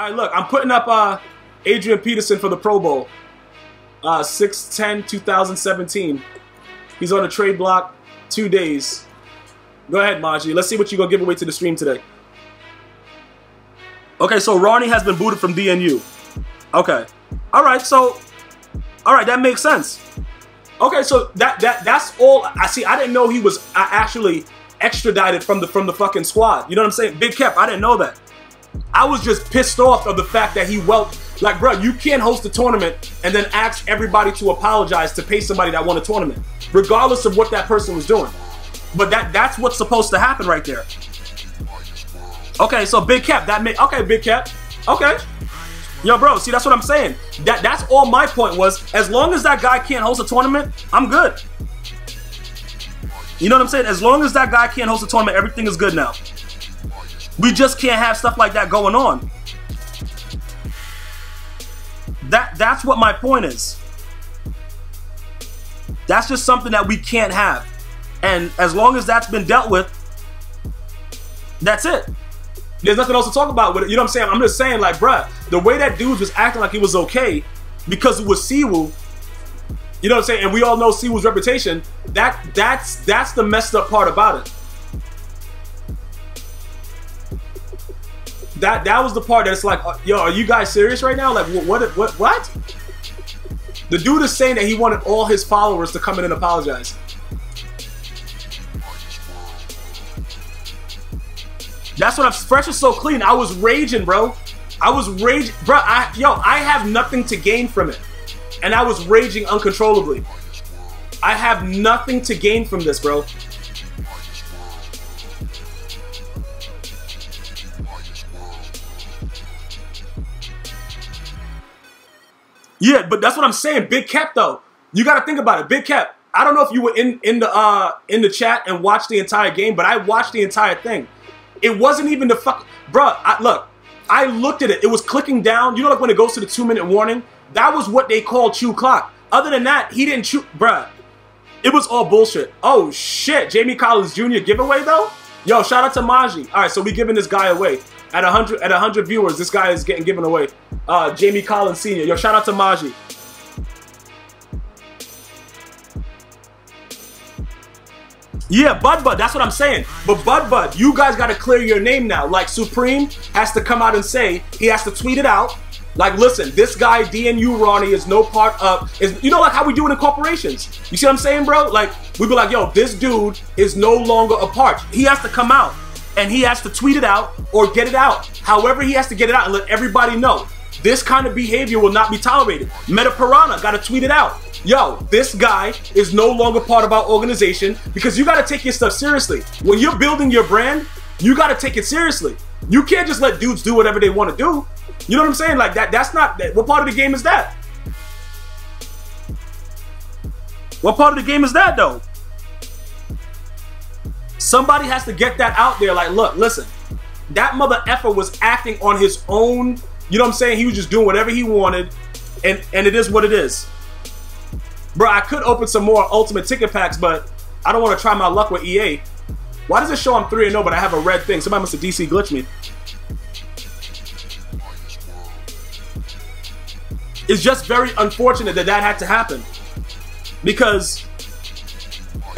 All right, look, I'm putting up uh, Adrian Peterson for the Pro Bowl. Uh, 6 2017. He's on a trade block, two days. Go ahead, Maji. Let's see what you're going to give away to the stream today. Okay, so Ronnie has been booted from DNU. Okay. All right, so, all right, that makes sense. Okay, so that that that's all. I see. I didn't know he was uh, actually extradited from the from the fucking squad. You know what I'm saying? Big Cap. I didn't know that. I was just pissed off of the fact that he well, like, bro, you can't host a tournament and then ask everybody to apologize to pay somebody that won a tournament, regardless of what that person was doing. But that that's what's supposed to happen right there. Okay, so Big Cap, that made okay, Big Cap, okay. Yo, bro, see, that's what I'm saying. That That's all my point was. As long as that guy can't host a tournament, I'm good. You know what I'm saying? As long as that guy can't host a tournament, everything is good now. We just can't have stuff like that going on. That That's what my point is. That's just something that we can't have. And as long as that's been dealt with, that's it. There's nothing else to talk about with it. You know what I'm saying? I'm just saying, like, bruh, the way that dude was acting like he was okay because it was Cwooo, you know what I'm saying? And we all know Cwooo's reputation. That that's that's the messed up part about it. That that was the part that's like, uh, yo, are you guys serious right now? Like, what what what? The dude is saying that he wanted all his followers to come in and apologize. That's what I'm fresh is so clean. I was raging, bro. I was raging, bro. I yo, I have nothing to gain from it, and I was raging uncontrollably. I have nothing to gain from this, bro. Yeah, but that's what I'm saying. Big Cap though. You got to think about it. Big Cap. I don't know if you were in in the uh in the chat and watched the entire game, but I watched the entire thing. It wasn't even the fuck, bruh. I, look, I looked at it. It was clicking down. You know, like when it goes to the two minute warning. That was what they call chew clock. Other than that, he didn't chew, bruh. It was all bullshit. Oh shit, Jamie Collins Jr. giveaway though. Yo, shout out to Maji. All right, so we giving this guy away at hundred at hundred viewers. This guy is getting given away. Uh, Jamie Collins Sr. Yo, shout out to Maji. Yeah, Bud Bud, that's what I'm saying. But Bud Bud, you guys got to clear your name now. Like Supreme has to come out and say, he has to tweet it out. Like, listen, this guy, DNU Ronnie, is no part of, is you know, like how we do it in corporations. You see what I'm saying, bro? Like, we be like, yo, this dude is no longer a part. He has to come out and he has to tweet it out or get it out. However, he has to get it out and let everybody know. This kind of behavior will not be tolerated. Meta Piranha got to tweet it out yo, this guy is no longer part of our organization because you got to take your stuff seriously. When you're building your brand, you got to take it seriously. You can't just let dudes do whatever they want to do. You know what I'm saying? Like that. That's not that. What part of the game is that? What part of the game is that though? Somebody has to get that out there. Like, look, listen, that mother effer was acting on his own. You know what I'm saying? He was just doing whatever he wanted, and and it is what it is. Bro, I could open some more ultimate ticket packs, but I don't want to try my luck with EA. Why does it show I'm 3 and 0 but I have a red thing? Somebody must have DC glitched me. It's just very unfortunate that that had to happen. Because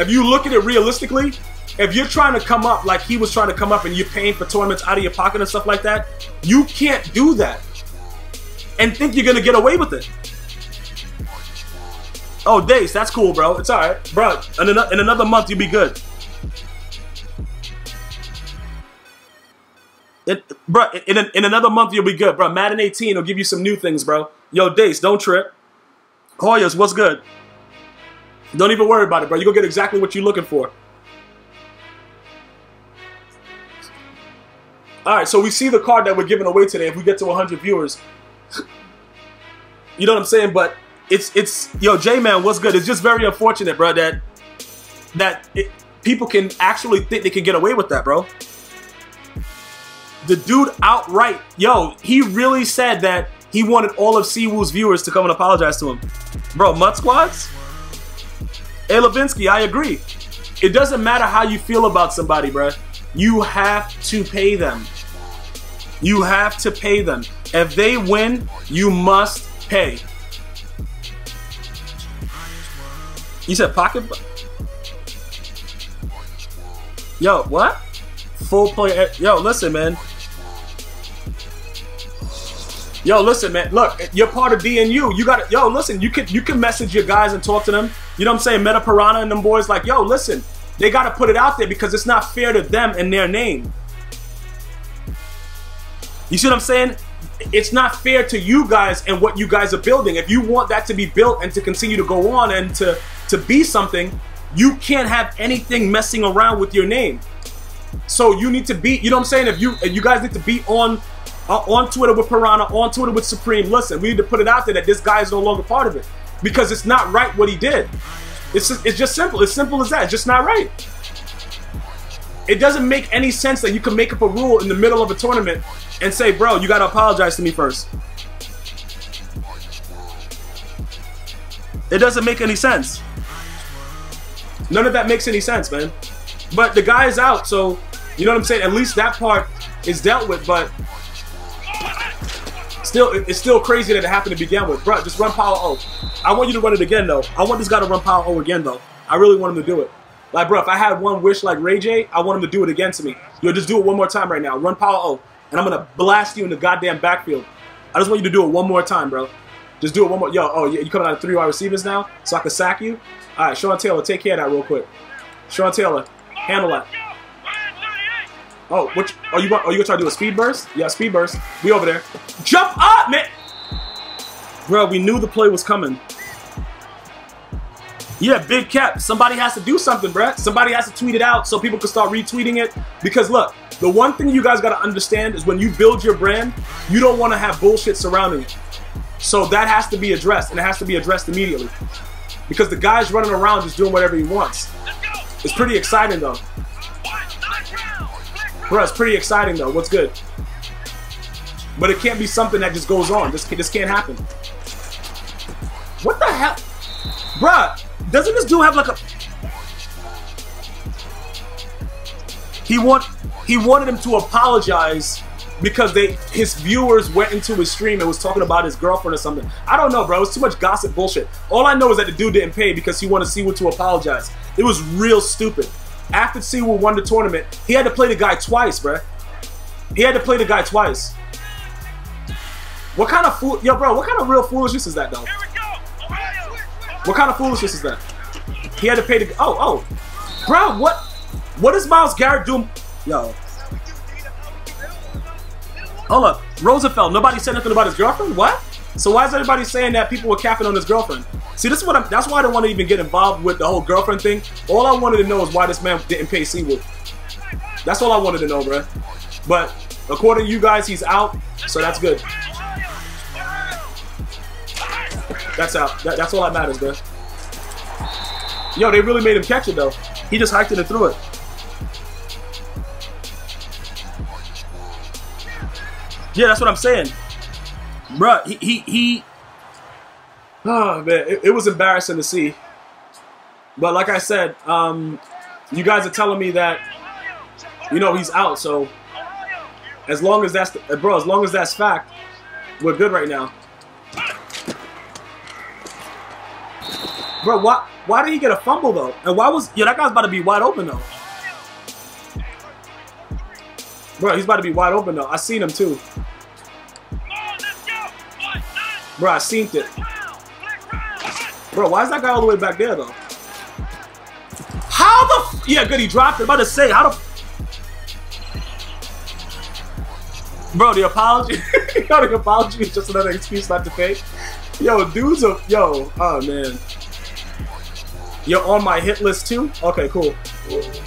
if you look at it realistically, if you're trying to come up like he was trying to come up and you're paying for tournaments out of your pocket and stuff like that, you can't do that and think you're going to get away with it. Oh, Dace, that's cool, bro. It's all right, bro. In, an in another month, you'll be good. It, bro, in, in another month, you'll be good, bro. Madden 18 will give you some new things, bro. Yo, Dace, don't trip. Hoyas, what's good? Don't even worry about it, bro. You're going to get exactly what you're looking for. All right, so we see the card that we're giving away today if we get to 100 viewers. you know what I'm saying? But it's it's yo J man, what's good? It's just very unfortunate, bro, that that it, people can actually think they can get away with that, bro. The dude outright, yo, he really said that he wanted all of Cwooo's viewers to come and apologize to him. Bro, Mud Squads? Hey, Levinsky, I agree. It doesn't matter how you feel about somebody, bro. You have to pay them. You have to pay them. If they win, you must pay. You said pocket. Yo, what? Full player. Eh, yo, listen, man. Yo, listen, man. Look, you're part of DNU. You got to Yo, listen. You can you can message your guys and talk to them. You know what I'm saying? Meta Piranha and them boys. Like, yo, listen. They got to put it out there because it's not fair to them and their name. You see what I'm saying? It's not fair to you guys and what you guys are building. If you want that to be built and to continue to go on and to to be something, you can't have anything messing around with your name. So you need to be, you know what I'm saying? If you if you guys need to be on uh, on Twitter with Piranha, on Twitter with Supreme, listen, we need to put it out there that this guy is no longer part of it because it's not right what he did. It's just, it's just simple. It's simple as that. Just not right. It doesn't make any sense that you can make up a rule in the middle of a tournament and say, bro, you got to apologize to me first. It doesn't make any sense. None of that makes any sense, man. But the guy is out, so you know what I'm saying? At least that part is dealt with, but still, it's still crazy that it happened to begin with. Bro, just run power O. I want you to run it again, though. I want this guy to run power O again, though. I really want him to do it. Like, bro, if I had one wish like Ray J, I want him to do it again to me. Yo, just do it one more time right now. Run power O, and I'm gonna blast you in the goddamn backfield. I just want you to do it one more time, bro. Just do it one more. Yo, oh, you coming out of three wide receivers now, so I can sack you? All right, Sean Taylor, take care of that real quick. Sean Taylor, handle that. Oh, what? are oh, you want? Oh, you gonna try to do a speed burst? Yeah, speed burst. We over there. Jump up, man. Bro, we knew the play was coming. Yeah, big cap. Somebody has to do something, bruh. Somebody has to tweet it out so people can start retweeting it. Because look, the one thing you guys got to understand is when you build your brand, you don't want to have bullshit surrounding it. So that has to be addressed, and it has to be addressed immediately. Because the guy's running around just doing whatever he wants. It's pretty exciting, though. Bro, it's pretty exciting, though. What's good? But it can't be something that just goes on. This, this can't happen. What the hell? Bruh, doesn't this dude have like a... He want he wanted him to apologize because they his viewers went into his stream and was talking about his girlfriend or something. I don't know, bro. It was too much gossip bullshit. All I know is that the dude didn't pay because he wanted Cwooo to apologize. It was real stupid. After Cwooo won the tournament, he had to play the guy twice, bro. He had to play the guy twice. What kind of fool? Yo, bro, what kind of real foolishness is that, though? What kind of foolishness is that? He had to pay the. Oh, oh, bro, what? What is Myles Garrett doing? Yo. Hold up, Roosevelt. Nobody said nothing about his girlfriend. What? So why is everybody saying that people were capping on his girlfriend? See, this is what I'm. That's why I don't want to even get involved with the whole girlfriend thing. All I wanted to know is why this man didn't pay Cwooo. That's all I wanted to know, bro. But according to you guys, he's out, so that's good. That's out. That, that's all that matters, bro. Yo, they really made him catch it, though. He just hiked it and threw it. Yeah, that's what I'm saying. Bruh, he, he, he Oh, man, it, it, was embarrassing to see. But like I said, um, you guys are telling me that, you know, he's out. So as long as that's, the, bro, as long as that's fact, we're good right now. Bro, why why did he get a fumble though? And why was yeah that guy's about to be wide open though? Bro, he's about to be wide open though. I seen him too. Bro, I seen it. Bro, why is that guy all the way back there though? How the f yeah, good. He dropped it. I'm about to say how the Bro, the apology, yo, the apology is just another excuse not to pay. Yo, dudes are, yo, oh man. You're on my hit list too? Okay, cool.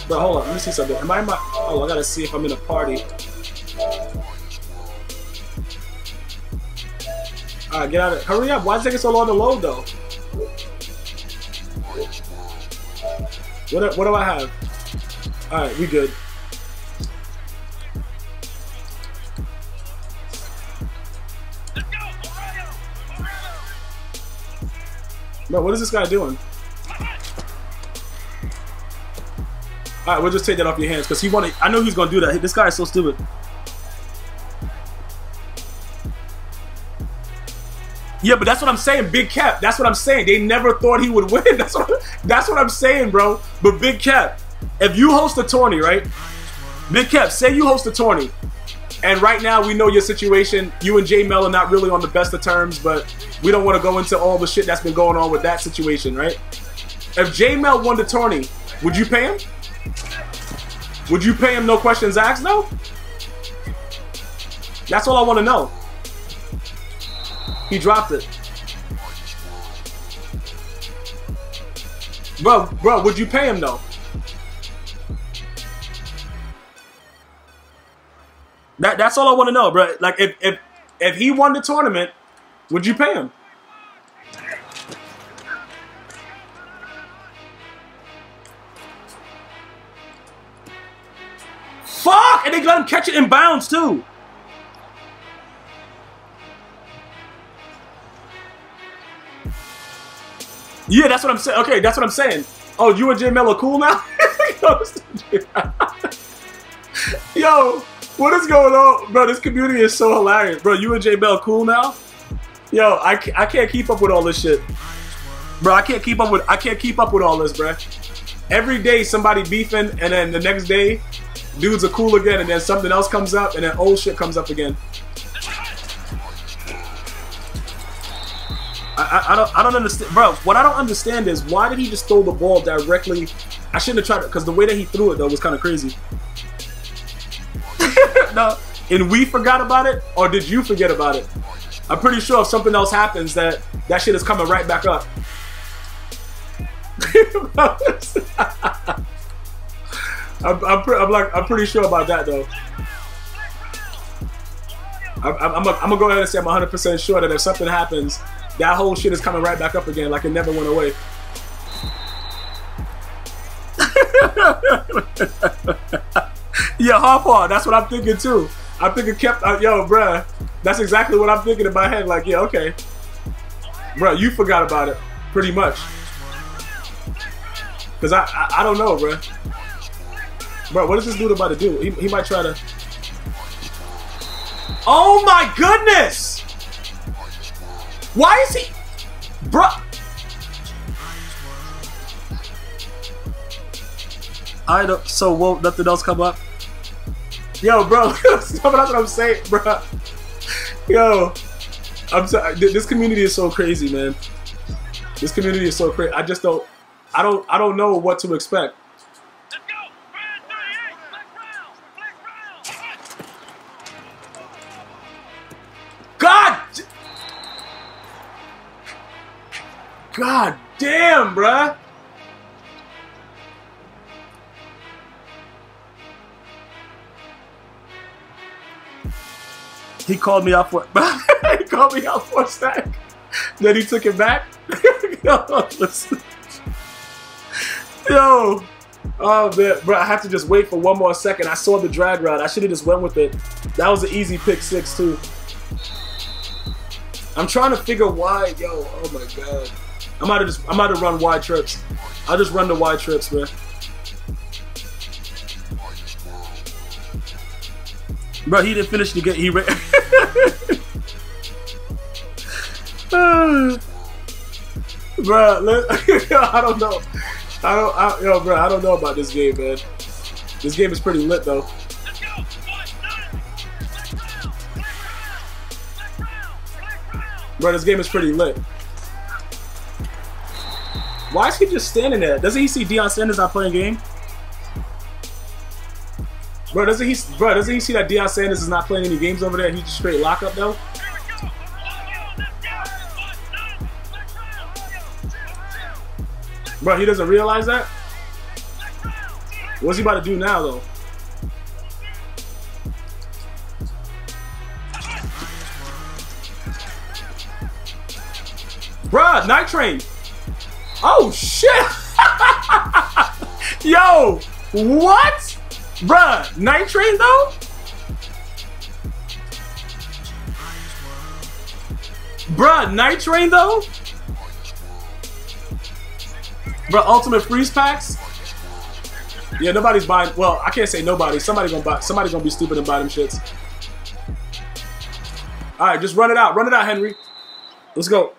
But hold on, let me see something. Am I in my... Oh, I gotta see if I'm in a party. Alright, get out of it. Hurry up. Why is it taking so long to load, though? What, what do I have? Alright, we good. No, what is this guy doing? All right, we'll just take that off your hands because he wanted. I know he's gonna do that. This guy is so stupid. Yeah, but that's what I'm saying. Big Cap. That's what I'm saying. They never thought he would win. That's what. That's what I'm saying, bro. But Big Cap, if you host a tourney, right? Big Cap, say you host a tourney, and right now we know your situation. You and J Mel are not really on the best of terms, but we don't want to go into all the shit that's been going on with that situation, right? If J Mel won the tourney, would you pay him? Would you pay him no questions asked though? That's all I want to know. He dropped it. Bro, bro, would you pay him though? That that's all I want to know, bro. Like if if if he won the tournament, would you pay him? Fuck! And they let him catch it in bounds too. Yeah, that's what I'm saying. Okay, that's what I'm saying. Oh, you and J Mel cool now? Yo, what is going on? Bro, this community is so hilarious. Bro, you and J Mel cool now? Yo, I, I can't keep up with all this shit. Bro, I can't keep up with I can't keep up with all this, bro. Every day somebody beefing and then the next day dudes are cool again and then something else comes up and then old shit comes up again. I, I, don't I don't understand, bro. What I don't understand is why did he just throw the ball directly? I shouldn't have tried it because the way that he threw it though was kind of crazy. no, and we forgot about it, or did you forget about it? I'm pretty sure if something else happens, that that shit is coming right back up. I'm, I'm, pre I'm, like I'm pretty sure about that though. I'm, I'm, I'm, gonna go ahead and say I'm 100% sure that if something happens, that whole shit is coming right back up again, like it never went away. yeah, Harpaw, that's what I'm thinking too. I'm thinking kept, uh, yo, bruh, that's exactly what I'm thinking in my head. Like, yeah, okay. Bruh, you forgot about it, pretty much. Because I, I, I, don't know, bruh. Bro, what is this dude about to do? He, he might try to... Oh my goodness! Why is he... Bro... I don't... So won't nothing else come up? Yo, bro. That's what I'm saying, bro. Yo. I'm sorry. This community is so crazy, man. This community is so crazy. I just don't... I don't... I don't know what to expect. God damn, bruh. He called me out for he called me out for a stack. Then he took it back. Yo. Oh man, bro, I have to just wait for one more second. I saw the drag route. I should have just went with it. That was an easy pick six too. I'm trying to figure why, yo, oh my god. I'm out to just I'm out to run wide trips. I'll just run the wide trips, man. Bro, he didn't finish the game. He ran. bro, let, I don't know. I don't, I, yo, bro, I don't know about this game, man. This game is pretty lit, though. Bro, this game is pretty lit. Why is he just standing there? Doesn't he see Deion Sanders not playing game? Bro, doesn't he bro, doesn't he see that Deion Sanders is not playing any games over there? He's just straight lock up though? Bro, he doesn't realize that? What's he about to do now though? Bruh, Night Train. Oh shit! Yo, what? Bruh, Night Train though? Bruh, Night Train though? Bruh, Ultimate Freeze Packs? Yeah, nobody's buying. Well, I can't say nobody. Somebody gonna buy. Somebody gonna be stupid and buy them shits. All right, just run it out. Run it out, Henry. Let's go.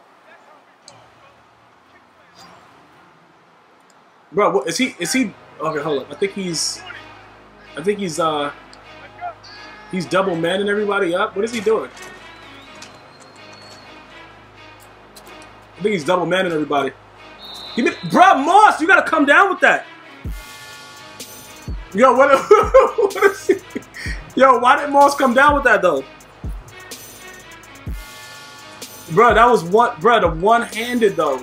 Bro, what, is he? Is he? Okay, hold up. I think he's. I think he's. uh He's double manning everybody up. What is he doing? I think he's double manning everybody. He, bro, Moss, you gotta come down with that. Yo, what? what is he? Yo, why did Moss come down with that though? Bro, that was what, bro, the one-handed though.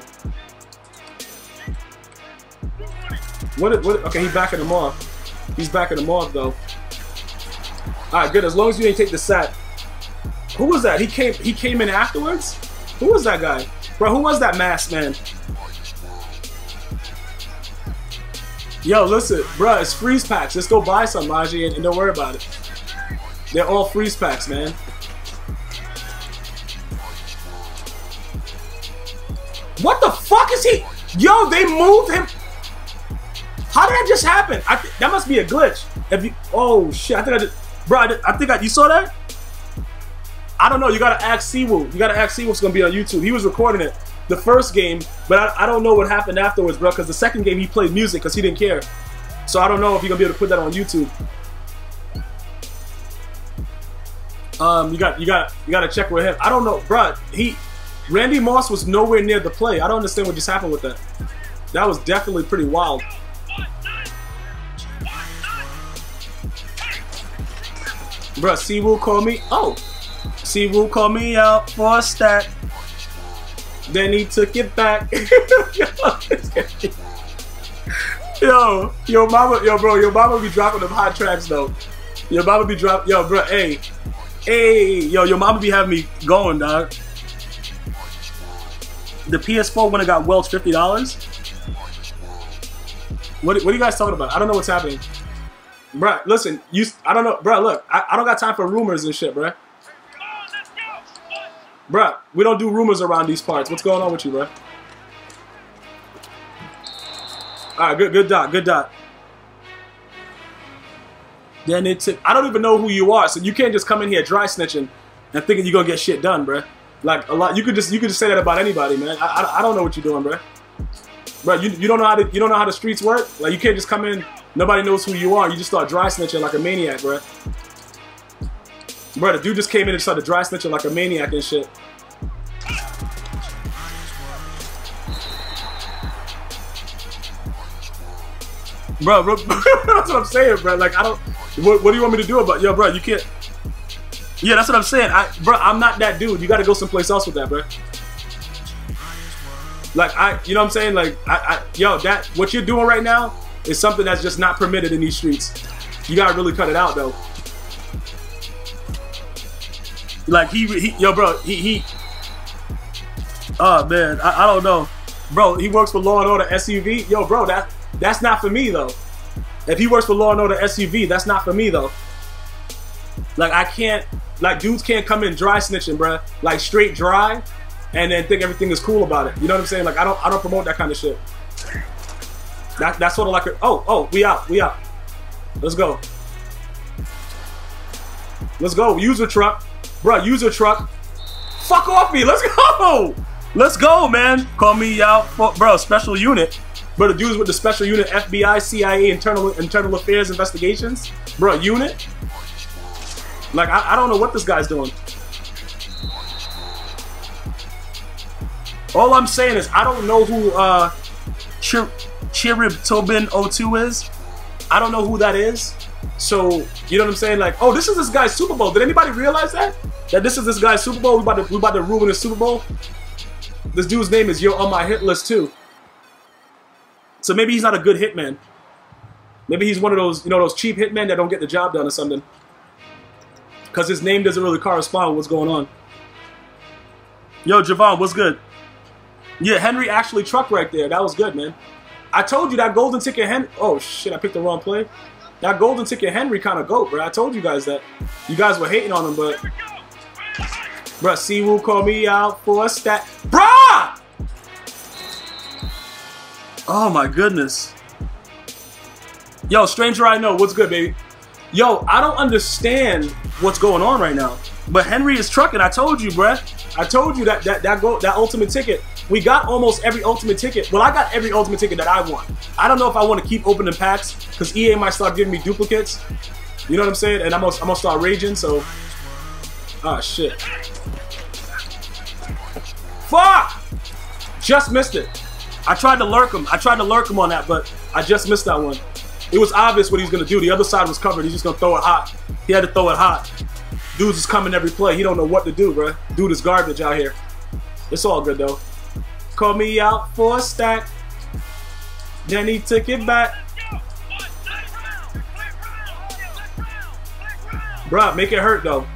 What, what, okay, he's backing him off. He's backing him off though. Alright, good. As long as you didn't take the sack. Who was that? He came he came in afterwards? Who was that guy? Bro, who was that masked man? Yo, listen, bro, it's freeze packs. Let's go buy some, Maji, and, and don't worry about it. They're all freeze packs, man. What the fuck is he? Yo, they moved him. How did that just happen? I that must be a glitch. If you, oh shit, I think I just, bro, I, I think I, you saw that? I don't know. You gotta ask Cwooo. You gotta ask Cwooo what's gonna be on YouTube. He was recording it the first game, but I, I don't know what happened afterwards, bro. Because the second game he played music because he didn't care. So I don't know if you're gonna be able to put that on YouTube. Um, you got you got you got to check with him. I don't know, bro. He Randy Moss was nowhere near the play. I don't understand what just happened with that. That was definitely pretty wild. Bruh, Cwooo called me. Oh, Cwooo called me out for a stat. Then he took it back. yo, yo, mama, yo, bro, your mama be dropping them hot tracks though. Your mama be dropping, yo, bro, hey, hey, yo, your mama be having me going, dog. The PS4 when it got Welch fifty dollars. What, what are you guys talking about? I don't know what's happening. Bruh, listen, you I don't know, bruh, look, I, I don't got time for rumors and shit, bruh. Bruh, we don't do rumors around these parts. What's going on with you, bruh? Alright, good good dot, good dot. Then it took I don't even know who you are, so you can't just come in here dry snitching and thinking you're gonna get shit done, bruh. Like a lot you could just you could just say that about anybody, man. I, I, I don't know what you're doing, bruh. Bro, you, you don't know how to you don't know how the streets work. Like you can't just come in, nobody knows who you are. You just start dry snitching like a maniac, bro. Bro, the dude just came in and started dry snitching like a maniac and shit. Bro, bro that's what I'm saying, bro. Like I don't. What, what do you want me to do about? Yo, bro, you can't. Yeah, that's what I'm saying. I, bro, I'm not that dude. You got to go someplace else with that, bro. Like I, you know what I'm saying? Like I, I, yo, that what you're doing right now is something that's just not permitted in these streets. You gotta really cut it out though. Like he, he yo, bro, he, he. Oh man, I, I don't know, bro. He works for Law and Order SUV. Yo, bro, that that's not for me though. If he works for Law and Order SUV, that's not for me though. Like I can't, like dudes can't come in dry snitching, bro. Like straight dry and then think everything is cool about it. You know what I'm saying? Like I don't I don't promote that kind of shit. That, that's sort of like a, oh oh we out we out. Let's go. Let's go. User truck, bro. User truck. Fuck off me. Let's go. Let's go, man. Call me out, for, bro. Special unit. Bro, the dudes with the special unit, FBI, CIA, internal internal affairs investigations, bro. Unit. Like I, I don't know what this guy's doing. All I'm saying is I don't know who uh, Chirib Tobin 02 is. I don't know who that is. So, you know what I'm saying? Like, oh, this is this guy's Super Bowl. Did anybody realize that? That this is this guy's Super Bowl? We about to, we about to ruin his Super Bowl? This dude's name is Yo on my hit list too. So maybe he's not a good hitman. Maybe he's one of those, you know, those cheap hitmen that don't get the job done or something. Because his name doesn't really correspond with what's going on. Yo, Javon, what's good? Yeah, Henry actually truck right there. That was good, man. I told you that golden ticket Henry. Oh shit, I picked the wrong play. That golden ticket Henry kind of goat, bro. I told you guys that. You guys were hating on him, but. Bruh, Cwooo called me out for a stat. Bruh! Oh my goodness. Yo, stranger I know, what's good, baby? Yo, I don't understand what's going on right now. But Henry is trucking. I told you, bruh. I told you that that that go that ultimate ticket. We got almost every ultimate ticket. Well, I got every ultimate ticket that I want. I don't know if I want to keep opening packs because EA might start giving me duplicates. You know what I'm saying? And I'm gonna, I'm gonna start raging. So, ah shit. Fuck! Just missed it. I tried to lurk him. I tried to lurk him on that, but I just missed that one. It was obvious what he was gonna do. The other side was covered. He's just gonna throw it hot. He had to throw it hot. Dude's just coming every play. He don't know what to do, bro. Dude is garbage out here. It's all good though. Call me out for a stack. Then he took it back. Bruh, make it hurt though.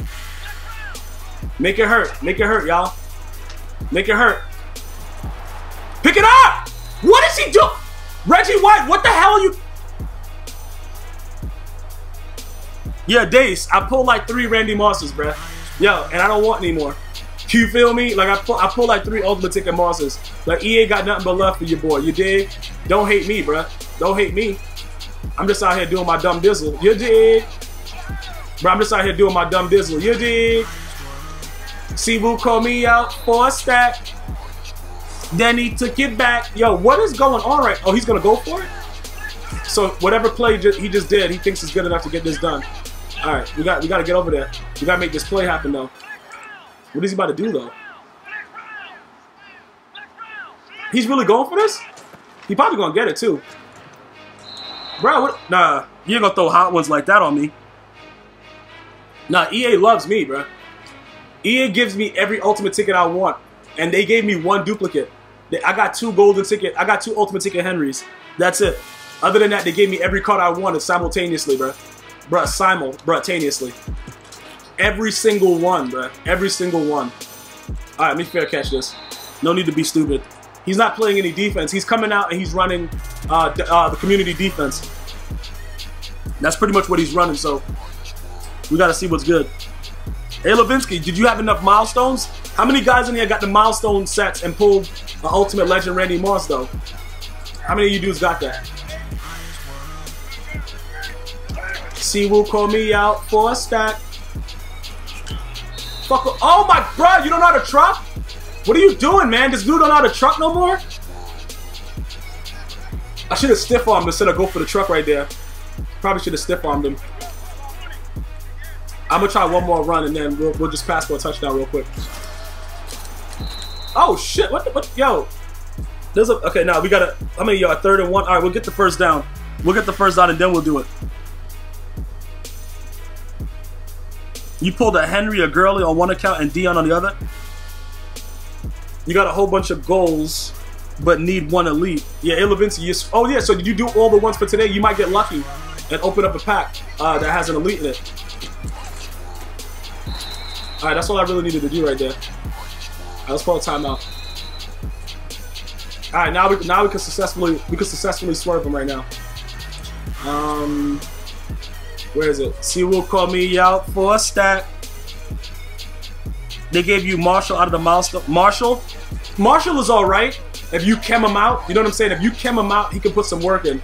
Make it hurt. Make it hurt, y'all. Make it hurt. Pick it up! What is he doing? Reggie White, what the hell are you? Yeah, Dace, I pulled like three Randy Mosses, bruh. Yo, and I don't want any more. You feel me? Like I pull, I pull like three ultimate ticket monsters. Like EA got nothing but love for you, boy. You dig? Don't hate me, bruh. Don't hate me. I'm just out here doing my dumb dizzle. You dig? Bro, I'm just out here doing my dumb dizzle. You dig? Sibu called me out for a stack. Then he took it back. Yo, what is going on right? Oh, he's gonna go for it. So whatever play he just did, he thinks is good enough to get this done. All right, we got we got to get over there. We got to make this play happen though. What is he about to do though? He's really going for this? He probably gonna get it too. Bro, what? Nah, you ain't gonna throw hot ones like that on me. Nah, EA loves me, bro. EA gives me every ultimate ticket I want, and they gave me one duplicate. I got two golden ticket. I got two ultimate ticket Henrys. That's it. Other than that, they gave me every card I wanted simultaneously, bro. Bruh, simul, simultaneously. Every single one, bro. Every single one. All right, let me fair catch this. No need to be stupid. He's not playing any defense. He's coming out and he's running uh, uh, the community defense. That's pretty much what he's running, so we got to see what's good. Hey, Levinsky, did you have enough milestones? How many guys in here got the milestone sets and pulled an Ultimate Legend Randy Moss, though? How many of you dudes got that? See, will call me out for a stack. Oh my, bro, you don't know how to truck? What are you doing, man? This dude don't know how to truck no more? I should have stiff armed instead of go for the truck right there. Probably should have stiff armed him. I'm gonna try one more run and then we'll, we'll just pass for a touchdown real quick. Oh shit! What the what? Yo, there's a okay. Now we gotta. How many y'all? Third and one. All right, we'll get the first down. We'll get the first down and then we'll do it. You pulled a Henry, a Gurley on one account, and Deion on the other. You got a whole bunch of goals, but need one elite. Yeah, Ilavinci, you, oh yeah, so did you do all the ones for today? You might get lucky and open up a pack uh, that has an elite in it. Alright, that's all I really needed to do right there. Alright, let's call a timeout. Alright, now we now we can successfully we can successfully swerve him right now. Um where is it? See will call me out for a stack. They gave you Marshall out of the milestone. Marshall? Marshall is alright. If you chem him out, you know what I'm saying? If you chem him out, he can put some work in.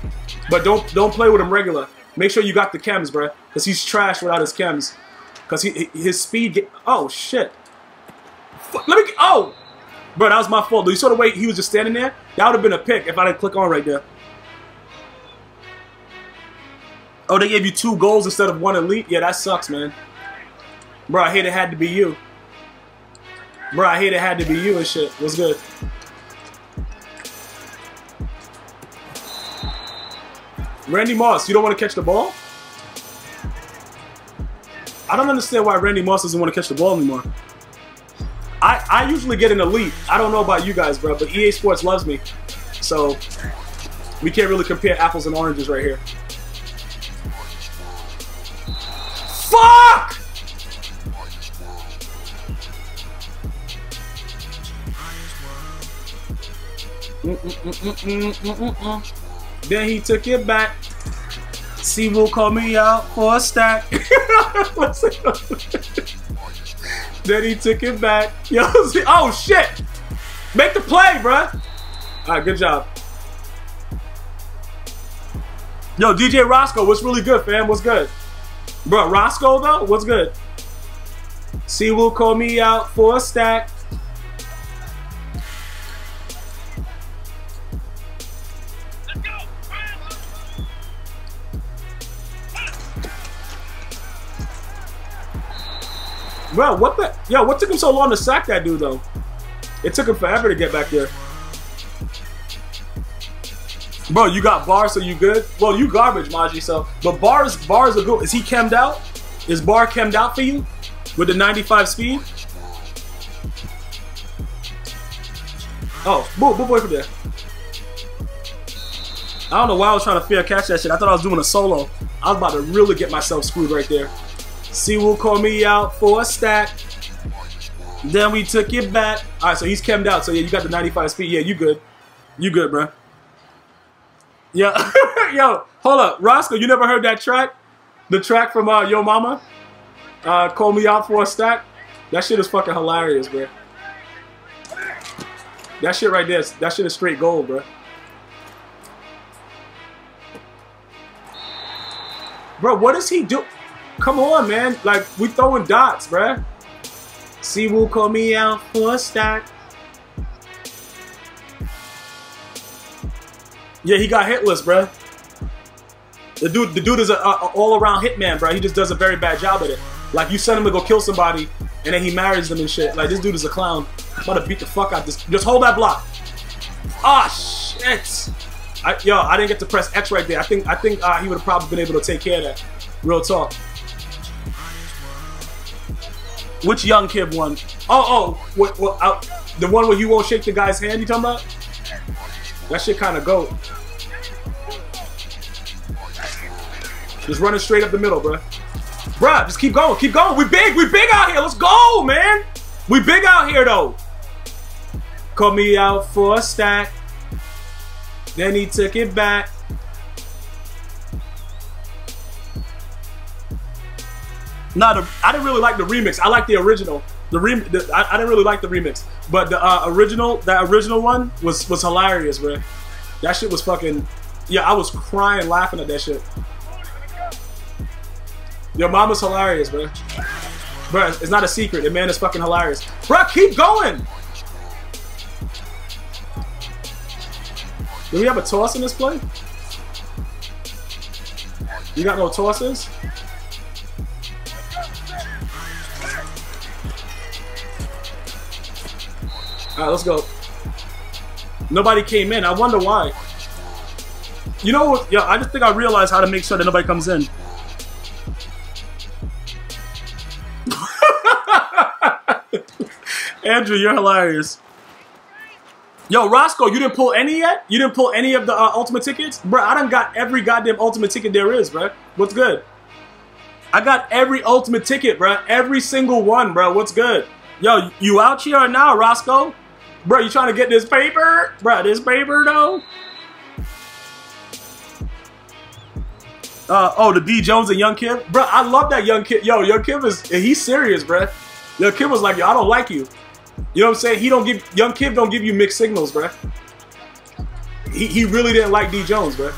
But don't don't play with him regular. Make sure you got the chems, bro. Because he's trash without his chems. Because he, his speed get... Oh, shit. Let me... Oh! Bro, that was my fault. You saw the way he was just standing there? That would have been a pick if I didn't click on right there. Oh, they gave you two goals instead of one elite? Yeah, that sucks, man. Bro, I hate it had to be you. Bro, I hate it had to be you and shit. What's good? Randy Moss, you don't want to catch the ball? I don't understand why Randy Moss doesn't want to catch the ball anymore. I, I usually get an elite. I don't know about you guys, bro, but EA Sports loves me. So, we can't really compare apples and oranges right here. Fuck! Then he took it back. will call me out for a stack. then he took it back. Yo, oh shit! Make the play, bruh. All right, good job. Yo, DJ Roscoe, what's really good, fam? What's good? Bro, Roscoe, though? What's good? See, will call me out for a stack. Bro, what the? Yo, what took him so long to sack that dude, though? It took him forever to get back there. Bro, you got bars, so you good? Well, you garbage, Maji, so. But bars, bars are good. Is he chemmed out? Is bar chemmed out for you? With the 95 speed? Oh, boo, move away from there. I don't know why I was trying to fair catch that shit. I thought I was doing a solo. I was about to really get myself screwed right there. See, will call me out for a stack. Then we took it back. All right, so he's chemmed out. So yeah, you got the 95 speed. Yeah, you good. You good, bro. Yeah. Yo, hold up. Roscoe, you never heard that track? The track from uh, Yo Mama? Uh, call me out for a stack? That shit is fucking hilarious, bro. That shit right there, that shit is straight gold, bro. Bro, what does he do? Come on, man. Like, we throwing dots, bruh. See, will call me out for a stack. Yeah, he got hitless, bruh. The dude, the dude is an all-around hitman, bro. He just does a very bad job at it. Like, you send him to go kill somebody, and then he marries them and shit. Like, this dude is a clown. I'm about to beat the fuck out this. Just hold that block. Ah, oh, shit. I, yo, I didn't get to press X right there. I think I think uh, he would have probably been able to take care of that. Real talk. Which young kid won? Oh, oh, what, what, uh, the one where you won't shake the guy's hand you talking about? That shit kind of go. Just running straight up the middle, bruh. Bruh, just keep going, keep going. We big, we big out here. Let's go, man. We big out here, though. Call me out for a stack. Then he took it back. Not a, I didn't really like the remix. I like the original. The rem, the, I, I, didn't really like the remix, but the uh, original, that original one was was hilarious, bro. That shit was fucking. Yeah, I was crying laughing at that shit. Your mama's hilarious, bro. Bro, it's not a secret. The man is fucking hilarious. Bro, keep going. Do we have a toss in this play? You got no tosses? Alright, let's go. Nobody came in. I wonder why. You know? Yeah, I just think I realized how to make sure that nobody comes in. Andrew, you're hilarious. Yo, Roscoe, you didn't pull any yet? You didn't pull any of the uh, ultimate tickets? Bro, I done got every goddamn ultimate ticket there is, bro. What's good? I got every ultimate ticket, bro. Every single one, bro. What's good? Yo, you out here now, Roscoe? Bro, you trying to get this paper? Bro, this paper though? Uh, oh, the D Jones and Young Kim? Bro, I love that Young Kim. Yo, Young Kim is, he's serious, bro. Young Kim was like, yo, I don't like you. You know what I'm saying? He don't give, Young Kim don't give you mixed signals, bro. He, he really didn't like D Jones, bro.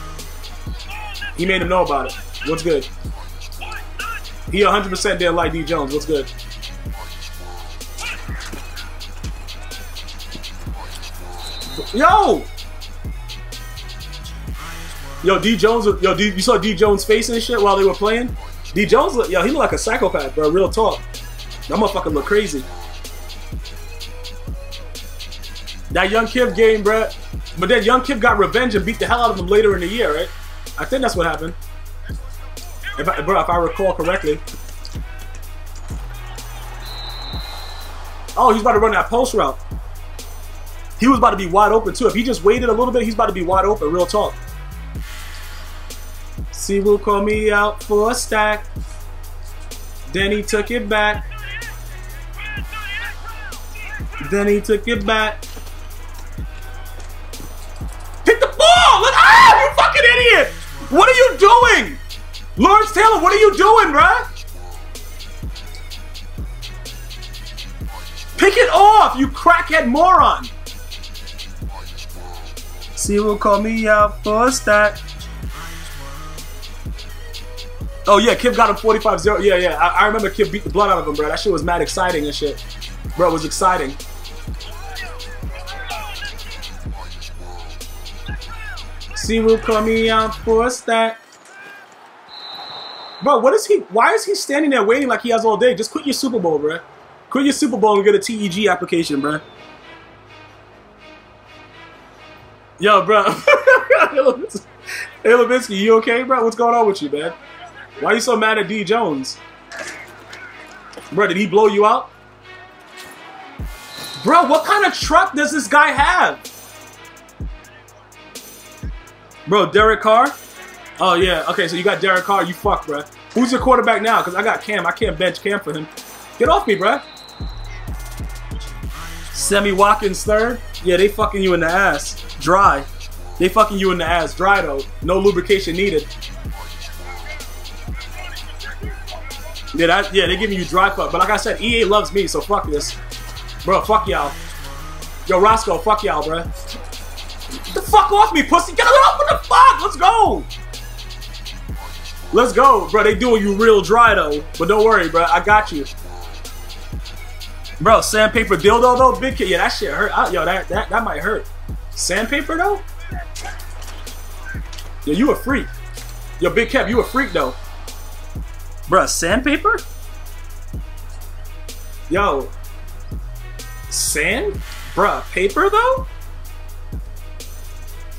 He made him know about it. What's good? He 100% didn't like D Jones. What's good? Yo! Yo, D Jones, yo, D, you saw D Jones' face and shit while they were playing? D Jones, yo, he look like a psychopath, bro. Real talk. That motherfucker look crazy. That Young Kim game, bro. But then Young Kim got revenge and beat the hell out of him later in the year, right? I think that's what happened. If I, bro, if I recall correctly. Oh, he's about to run that post route. He was about to be wide open too. If he just waited a little bit, he's about to be wide open. Real talk. See will call me out for a stack. Then he took it back. Then he took it back. Hit the ball! Look, ah, you fucking idiot! What are you doing? Lawrence Taylor, what are you doing, bruh? Pick it off, you crackhead moron! See will call me out for a stack. Oh yeah, Kip got him 45-0. Yeah, yeah. I, I remember Kip beat the blood out of him, bro. That shit was mad exciting and shit. Bro, it was exciting. See who coming out for a stack. Bro, what is he? Why is he standing there waiting like he has all day? Just quit your Super Bowl, bro. Quit your Super Bowl and get a TEG application, bro. Yo, bro. hey, Levinsky, you okay, bro? What's going on with you, man? Why are you so mad at D. Jones? Bro, did he blow you out? Bro, what kind of truck does this guy have? Bro, Derek Carr? Oh, yeah. Okay, so you got Derek Carr. You fuck, bro. Who's your quarterback now? Because I got Cam. I can't bench Cam for him. Get off me, bro. Sammy Watkins third? Yeah, they fucking you in the ass. Dry. They fucking you in the ass. Dry, though. No lubrication needed. Yeah, that, yeah, they giving you dry fuck. But like I said, EA loves me, so fuck this. Bro, fuck y'all. Yo, Roscoe, fuck y'all, bro. Get the fuck off me, pussy. Get off, what the fuck? Let's go. Let's go. Bro, they doing you real dry, though. But don't worry, bro. I got you. Bro, sandpaper dildo, though? Big kid. Yeah, that shit hurt. I, yo, that, that, that might hurt. Sandpaper, though? Yo, you a freak. Yo, Big Kev, you a freak, though. Bruh, sandpaper? Yo. Sand? Bruh, paper though?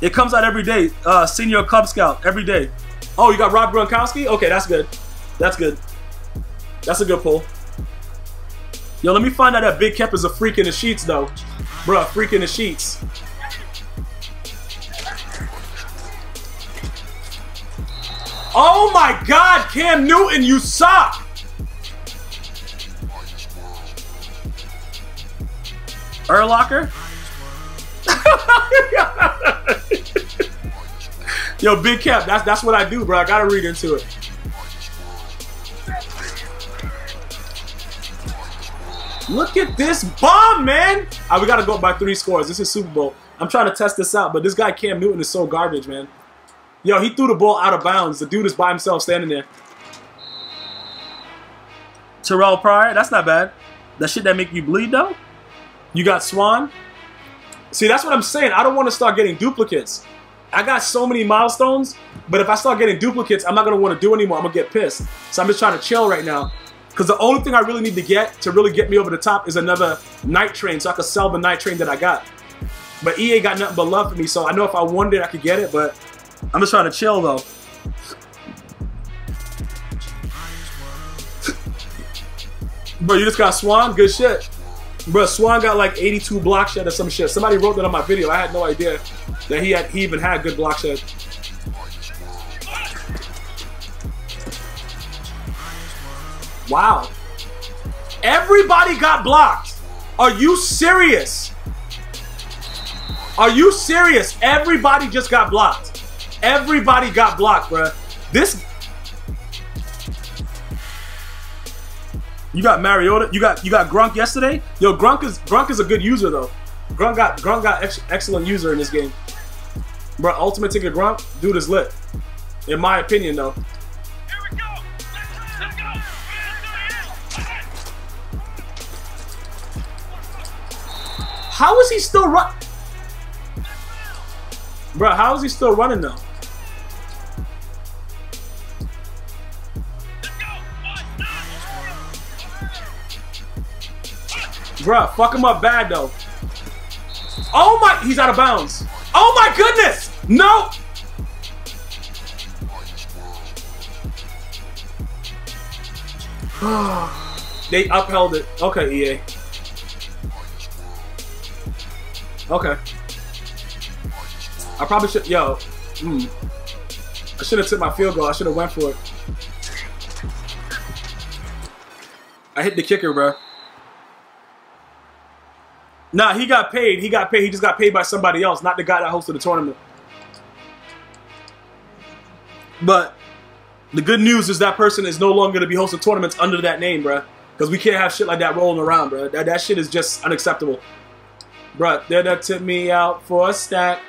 It comes out every day. Uh, senior Cub Scout, every day. Oh, you got Rob Gronkowski? Okay, that's good. That's good. That's a good pull. Yo, let me find out that Big Kep is a freak in the sheets, though. Bruh, freak in the sheets. Oh my god, Cam Newton, you suck! Urlacher? Yo, Big Cap, that's that's what I do, bro. I gotta read into it. Look at this bomb, man! Right, we gotta go by three scores. This is Super Bowl. I'm trying to test this out, but this guy Cam Newton is so garbage, man. Yo, he threw the ball out of bounds. The dude is by himself standing there. Terrell Pryor, that's not bad. That shit that make you bleed, though? You got Swan? See, that's what I'm saying. I don't want to start getting duplicates. I got so many milestones, but if I start getting duplicates, I'm not going to want to do anymore. I'm going to get pissed. So I'm just trying to chill right now. Because the only thing I really need to get to really get me over the top is another night train so I could sell the night train that I got. But EA got nothing but love for me, so I know if I wanted it, I could get it, but I'm just trying to chill though. Bro, you just got Swan? Good shit. Bro, Swan got like 82 block shed or some shit. Somebody wrote that on my video. I had no idea that he had he even had good block shed. Wow. Everybody got blocked. Are you serious? Are you serious? Everybody just got blocked. Everybody got blocked, bro. This. You got Mariota. You got you got Gronk yesterday. Yo, Gronk is Gronk is a good user though. Gronk got Gronk got ex excellent user in this game. Bro, ultimate ticket Gronk, dude is lit. In my opinion, though. How is he still run? Bro, how is he still running though? Bruh, fuck him up bad though. Oh my, he's out of bounds. Oh my goodness! No! they upheld it. Okay, EA. Okay. I probably should, yo, mm, I should have took my field goal. I should have went for it. I hit the kicker, bro. Nah, he got paid. He got paid. He just got paid by somebody else, not the guy that hosted the tournament. But the good news is that person is no longer going to be hosting tournaments under that name, bro. Because we can't have shit like that rolling around, bro. That, that shit is just unacceptable. Bro, they're that tip me out for a stack.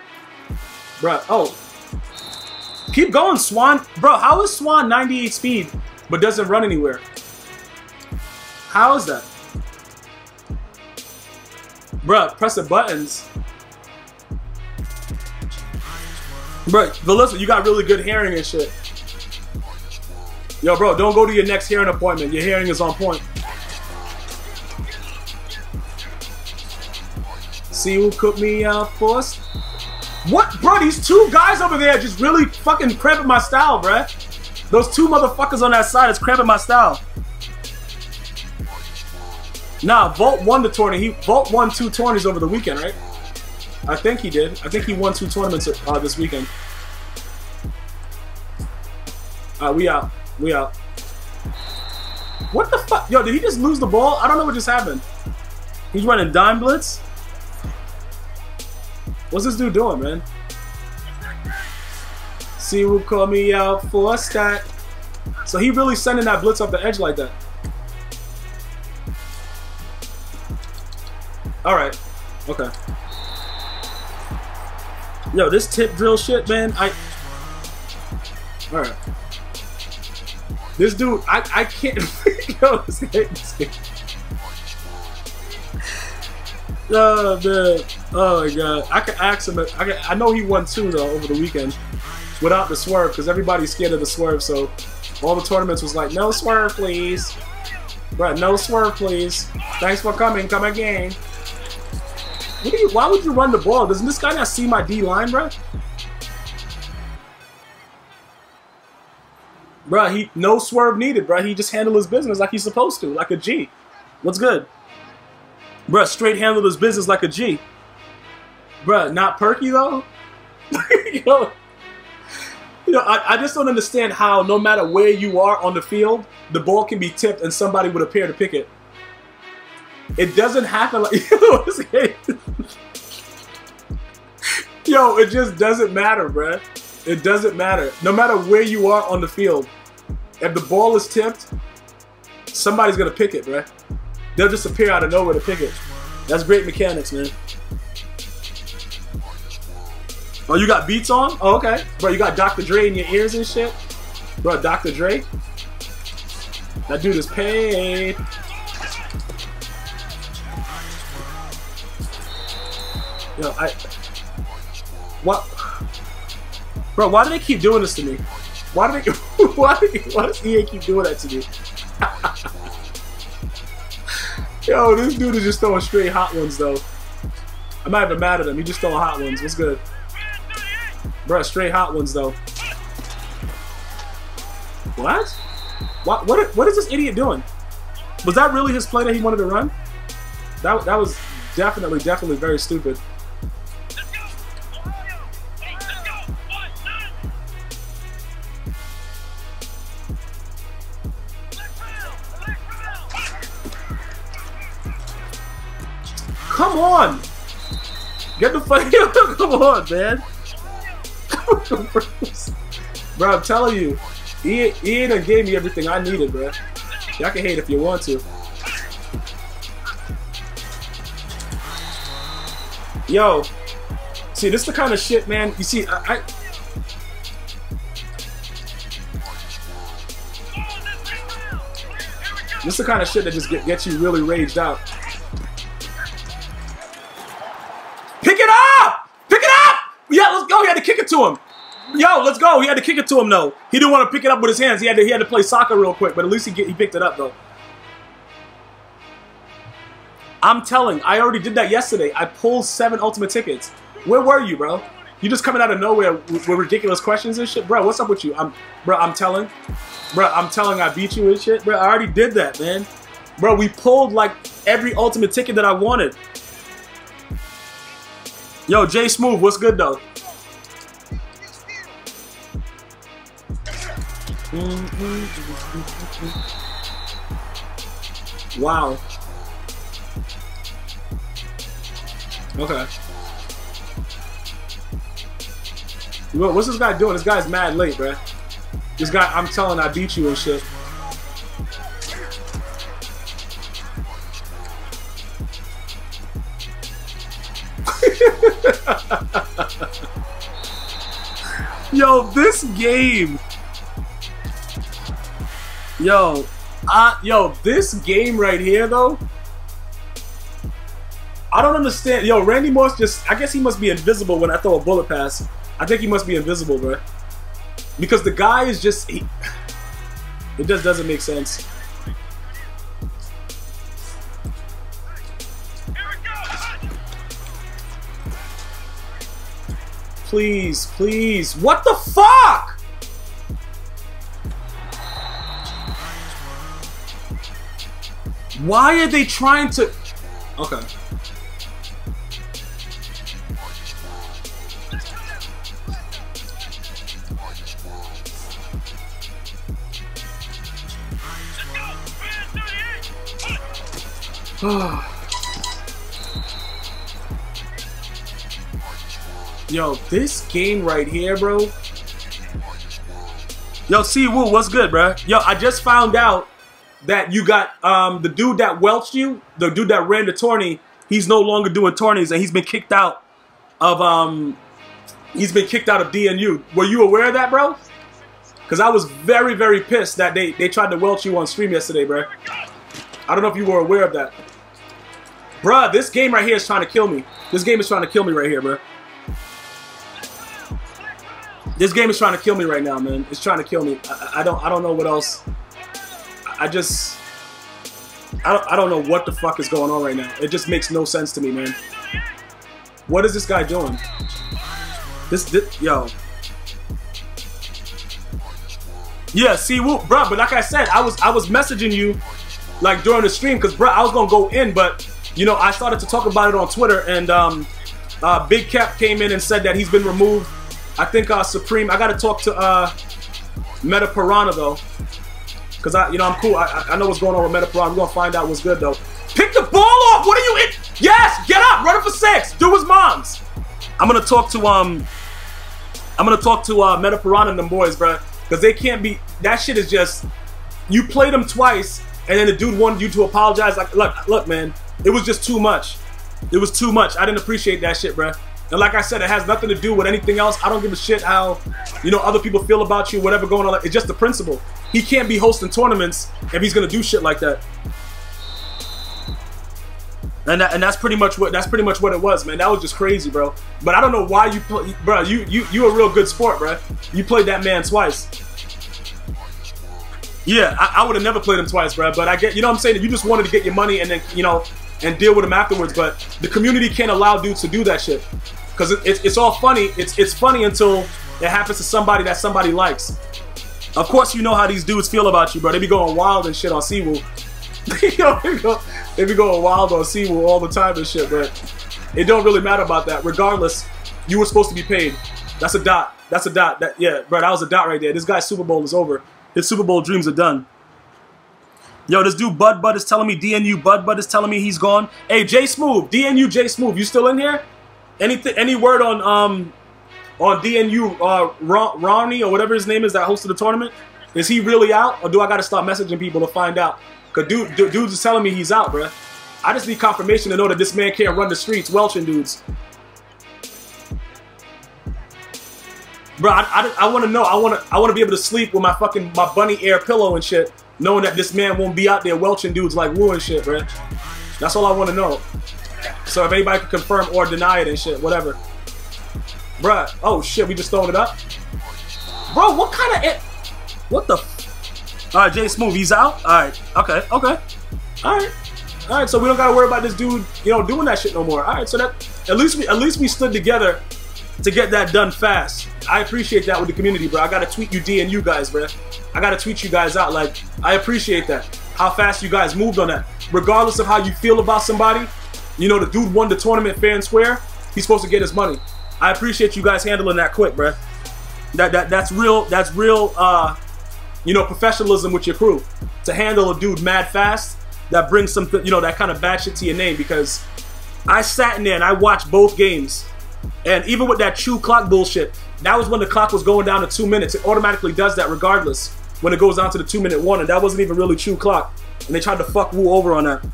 Bro, oh. Keep going, Swan. Bro, how is Swan 98 speed but doesn't run anywhere? How is that? Bro, press the buttons. But listen, you got really good hearing and shit. Yo, bro, don't go to your next hearing appointment. Your hearing is on point. See who cooked me up first? What, bro? These two guys over there just really fucking cramping my style, bro. Those two motherfuckers on that side is cramping my style. Nah, Volt won the tourney. He Volt won two tourneys over the weekend, right? I think he did. I think he won two tournaments uh, this weekend. Alright, we out. We out. What the fuck? Yo, did he just lose the ball? I don't know what just happened. He's running dime blitz. What's this dude doing, man? See who call me out for a stat. So he really sending that blitz off the edge like that. Alright. Okay. Yo, this tip drill shit, man, I... Alright. This dude, I, I can't... Yo, this Oh man! Oh my god! I can ask him. I can, I know he won two though over the weekend, without the swerve, because everybody's scared of the swerve. So all the tournaments was like, no swerve, please. But no swerve, please. Thanks for coming. Come again. You, why would you run the ball? Doesn't this guy not see my D line, bro? Bro, he no swerve needed, bro. He just handled his business like he's supposed to, like a G. What's good? Bruh, straight handled his business like a G. Bruh, not perky though? you know, you know I, I just don't understand how no matter where you are on the field, the ball can be tipped and somebody would appear to pick it. It doesn't happen like Yo, it just doesn't matter, bruh. It doesn't matter. No matter where you are on the field, if the ball is tipped, somebody's gonna pick it, bruh. They'll just appear out of nowhere to pick it. That's great mechanics, man. Oh, you got beats on? Oh, okay. Bro, you got Dr. Dre in your ears and shit? Bro, Dr. Dre? That dude is paid. Yo, I... What? Bro, why do they keep doing this to me? Why do they... why, do, why does EA keep doing that to me? Yo, this dude is just throwing straight hot ones, though. I'm not even mad at him. He just throwing hot ones. What's good? Bruh, straight hot ones, though. What? What, what? What is this idiot doing? Was that really his play that he wanted to run? That, that was definitely, definitely very stupid. Come on! Get the fuck out! Come on, man. bro, I'm telling you, he, he done gave me everything I needed, bro. Y'all can hate if you want to. Yo, see, this is the kind of shit, man. You see, I, I This is the kind of shit that just get, gets you really raged out. Go. He had to kick it to him, though. He didn't want to pick it up with his hands. He had to, he had to play soccer real quick, but at least he, get, he picked it up, though. I'm telling, I already did that yesterday. I pulled seven ultimate tickets. Where were you, bro? You just coming out of nowhere with, with ridiculous questions and shit? Bro, what's up with you? I'm, bro, I'm telling. Bro, I'm telling I beat you and shit. Bro, I already did that, man. Bro, we pulled like every ultimate ticket that I wanted. Yo, Jay Smooth, what's good though? Wow. Okay. What's this guy doing? This guy's mad late, bruh. This guy, I'm telling, I beat you and shit. Yo, this game. Yo, uh, yo, this game right here though. I don't understand. Yo, Randy Moss just, I guess he must be invisible when I throw a bullet pass. I think he must be invisible, bro. Because the guy is just, he, it just doesn't make sense. Please, please. What the fuck? Why are they trying to... Okay. Yo, this game right here, bro. Yo, Cwooo, what's good, bro? Yo, I just found out that you got um the dude that welched you, the dude that ran the tourney. He's no longer doing tourneys, and he's been kicked out of um he's been kicked out of DNU. Were you aware of that, bro? Because I was very, very pissed that they they tried to welch you on stream yesterday, bro. I don't know if you were aware of that. Bruh, this game right here is trying to kill me. This game is trying to kill me right here, bro. This game is trying to kill me right now, man. It's trying to kill me. I, I don't I don't know what else. I just I don't, I don't know what the fuck is going on right now. It just makes no sense to me, man. What is this guy doing? This, this yo. Yeah, see, bro. But like I said, I was I was messaging you like during the stream because, bro, I was gonna go in, but you know, I started to talk about it on Twitter, and um, uh, Big Cap came in and said that he's been removed. I think uh, Supreme. I got to talk to uh, Meta Piranha though, because I, you know, I'm cool. I, I know what's going on with Meta Piranha. We're gonna find out what's good though. Pick the ball off. What are you in? Yes, get up, run it for six. Do his mom's. I'm gonna talk to um, I'm gonna talk to uh, Meta Piranha and them boys, bro, because they can't be. That shit is just. You played them twice, and then the dude wanted you to apologize. Like, look, look, man. It was just too much. It was too much. I didn't appreciate that shit, bruh. And like I said, it has nothing to do with anything else. I don't give a shit how, you know, other people feel about you, whatever going on. It's just the principle. He can't be hosting tournaments if he's gonna do shit like that. And, that, and that's pretty much what that's pretty much what it was, man. That was just crazy, bro. But I don't know why you play, bro. You you you a real good sport, bro. You played that man twice. Yeah, I, I would have never played him twice, bro. But I get, you know what I'm saying? You just wanted to get your money and then, you know, and deal with him afterwards. But the community can't allow dudes to do that shit. Because it, it, it's all funny. It's, it's funny until it happens to somebody that somebody likes. Of course, you know how these dudes feel about you, bro. They be going wild and shit on know, they, be going wild on Cwooo all the time and shit, but it don't really matter about that. Regardless, you were supposed to be paid. That's a dot. That's a dot. That Yeah, bro, that was a dot right there. This guy's Super Bowl is over. His Super Bowl dreams are done. Yo, this dude Bud Bud is telling me DNU Bud Bud is telling me he's gone. Hey, Jay Smooth, DNU Jay Smooth, you still in here? Anything? Any word on um on DNU uh Ron, Ronnie or whatever his name is that hosted the tournament? Is he really out, or do I got to start messaging people to find out? Cause dude, dude, dudes is telling me he's out, bruh. I just need confirmation to know that this man can't run the streets, welching dudes. Bro, I, I, I want to know. I want to I want to be able to sleep with my fucking my bunny air pillow and shit knowing that this man won't be out there welching dudes like Wu and shit, bro. That's all I want to know. So if anybody can confirm or deny it and shit, whatever. Bruh, oh shit, we just throwing it up? Bro, what kind of... What the... Alright, Jay Smooth, he's out? Alright, okay, okay. Alright. Alright, so we don't gotta worry about this dude, you know, doing that shit no more. Alright, so that... At least we at least we stood together to get that done fast. I appreciate that with the community, bro. I gotta tweet you D and you guys, bro. I gotta tweet you guys out. Like, I appreciate that. How fast you guys moved on that. Regardless of how you feel about somebody, you know, the dude won the tournament fair and square. He's supposed to get his money. I appreciate you guys handling that quick, bro. That that that's real. That's real. Uh, you know, professionalism with your crew to handle a dude mad fast. That brings some, you know, that kind of bad shit to your name because I sat in there and I watched both games and even with that true clock bullshit, that was when the clock was going down to two minutes. It automatically does that regardless when it goes down to the two minute one, and that wasn't even really true clock. And they tried to fuck Wu over on that.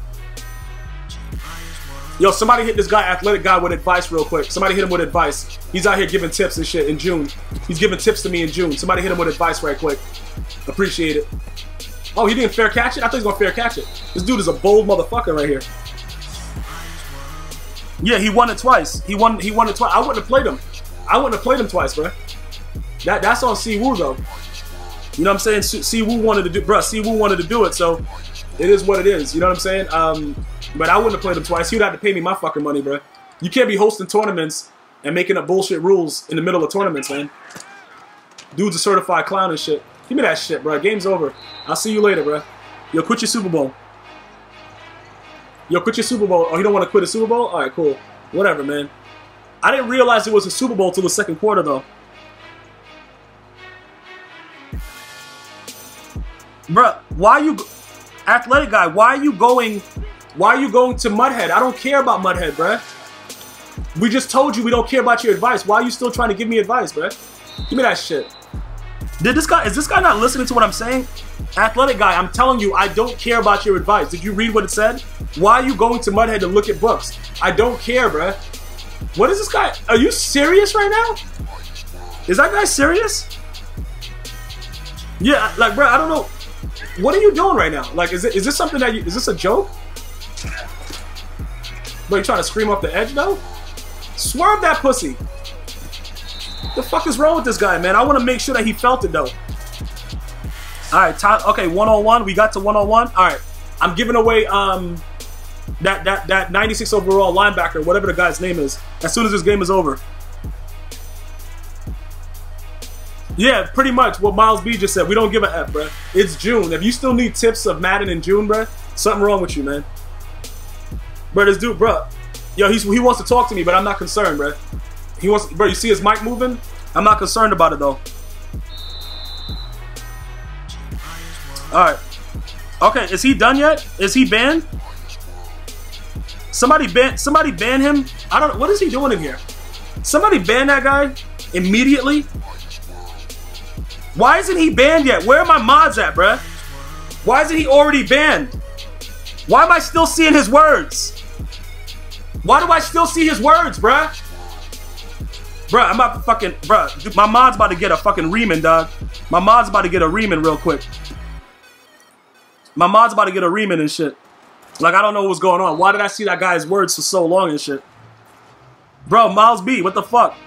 Yo, somebody hit this guy, athletic guy, with advice real quick. Somebody hit him with advice. He's out here giving tips and shit in June. He's giving tips to me in June. Somebody hit him with advice right quick. Appreciate it. Oh, he didn't fair catch it? I thought he was gonna fair catch it. This dude is a bold motherfucker right here. Yeah, he won it twice. He won he won it twice. I wouldn't have played him. I wouldn't have played him twice, bro. That that's on Cwooo though. You know what I'm saying? Cwooo wanted to do, bro. Cwooo wanted to do it, so it is what it is. You know what I'm saying? Um, but I wouldn't have played him twice. He would have to pay me my fucking money, bro. You can't be hosting tournaments and making up bullshit rules in the middle of tournaments, man. Dude's a certified clown and shit. Give me that shit, bro. Game's over. I'll see you later, bro. Yo, quit your Super Bowl. Yo, quit your Super Bowl. Oh, you don't want to quit a Super Bowl? All right, cool. Whatever, man. I didn't realize it was a Super Bowl till the second quarter, though. Bruh, why you... Athletic guy, why are you going... Why are you going to Mudhead? I don't care about Mudhead, bruh. We just told you we don't care about your advice. Why are you still trying to give me advice, bruh? Give me that shit. Did this guy... Is this guy not listening to what I'm saying? Athletic guy, I'm telling you, I don't care about your advice. Did you read what it said? Why are you going to Mudhead to look at books? I don't care, bruh. What is this guy? Are you serious right now? Is that guy serious? Yeah, like, bro, I don't know. What are you doing right now? Like, is it is this something that you, is this a joke? But you trying to scream off the edge though? Swerve that pussy. The fuck is wrong with this guy, man? I want to make sure that he felt it though. All right, time. Okay, 101. We got to 101. All right, I'm giving away um that that that 96 overall linebacker, whatever the guy's name is. As soon as this game is over. Yeah, pretty much what Miles B just said. We don't give a F, bro. It's June. If you still need tips of Madden in June, bro, something wrong with you, man. Bro, this dude, bro, yo, he's, he wants to talk to me, but I'm not concerned, bro. He wants, bro. You see his mic moving? I'm not concerned about it though. All right. Okay, is he done yet? Is he banned? Somebody ban somebody ban him. I don't. What is he doing in here? Somebody ban that guy immediately. Why isn't he banned yet? Where are my mods at, bruh? Why isn't he already banned? Why am I still seeing his words? Why do I still see his words, bruh? Bruh, I'm about to fucking, bruh, my mod's about to get a fucking Riemann, dog. My mod's about to get a Riemann real quick. My mod's about to get a Riemann and shit. Like, I don't know what's going on. Why did I see that guy's words for so long and shit? Bro, Miles B, what the fuck?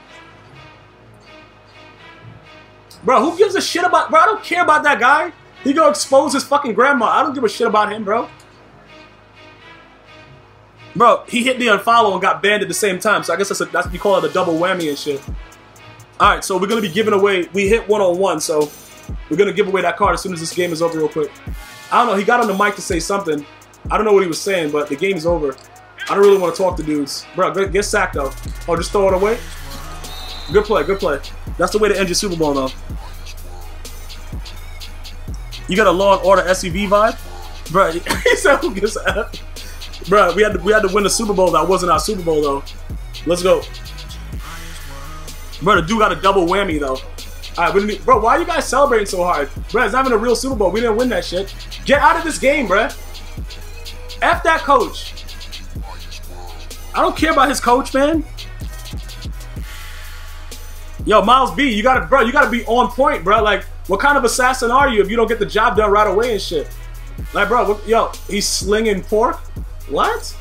Bro, who gives a shit about... Bro, I don't care about that guy. He gonna expose his fucking grandma. I don't give a shit about him, bro. Bro, he hit the unfollow and got banned at the same time. So I guess that's, a, that's you call it a double whammy and shit. Alright, so we're to be giving away... We hit one-on-one, so we're to give away that card as soon as this game is over real quick. I don't know. He got on the mic to say something. I don't know what he was saying, but the game is over. I don't really want to talk to dudes. Bro, get, get sacked, though. Oh, just throw it away? Good play, good play. That's the way to end your Super Bowl, though. You got a Law and Order SUV vibe, bro. he said, "Who gives a F?" Bro, we had to we had to win the Super Bowl. That wasn't our Super Bowl though. Let's go, bro. The dude got a double whammy though. All right, bro. Why are you guys celebrating so hard, bro? It's not even a real Super Bowl. We didn't win that shit. Get out of this game, bro. F that coach. I don't care about his coach, man. Yo, Miles B, you gotta, bro, you gotta be on point, bro. Like, what kind of assassin are you if you don't get the job done right away and shit? Like, bro, what, yo, he's slinging pork? What?